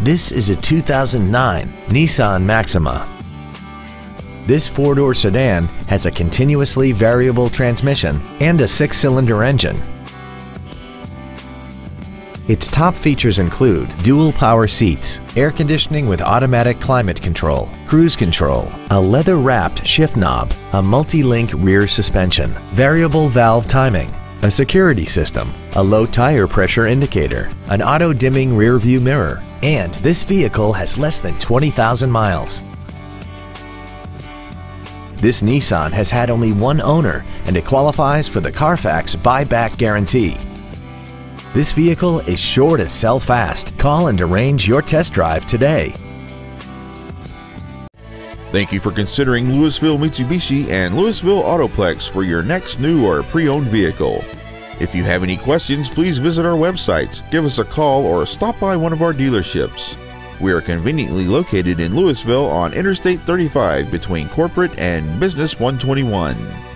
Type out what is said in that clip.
This is a 2009 Nissan Maxima. This four-door sedan has a continuously variable transmission and a six-cylinder engine. Its top features include dual power seats, air conditioning with automatic climate control, cruise control, a leather-wrapped shift knob, a multi-link rear suspension, variable valve timing, a security system, a low tire pressure indicator, an auto-dimming rear view mirror, and this vehicle has less than 20,000 miles. This Nissan has had only one owner and it qualifies for the Carfax buyback guarantee. This vehicle is sure to sell fast. Call and arrange your test drive today. Thank you for considering Lewisville Mitsubishi and Lewisville Autoplex for your next new or pre-owned vehicle. If you have any questions, please visit our websites, give us a call, or stop by one of our dealerships. We are conveniently located in Lewisville on Interstate 35 between Corporate and Business 121.